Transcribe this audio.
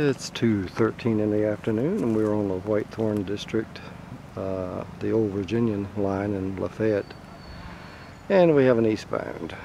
It's 2.13 in the afternoon and we're on the Whitethorne District, uh, the old Virginian line in Lafayette. And we have an eastbound.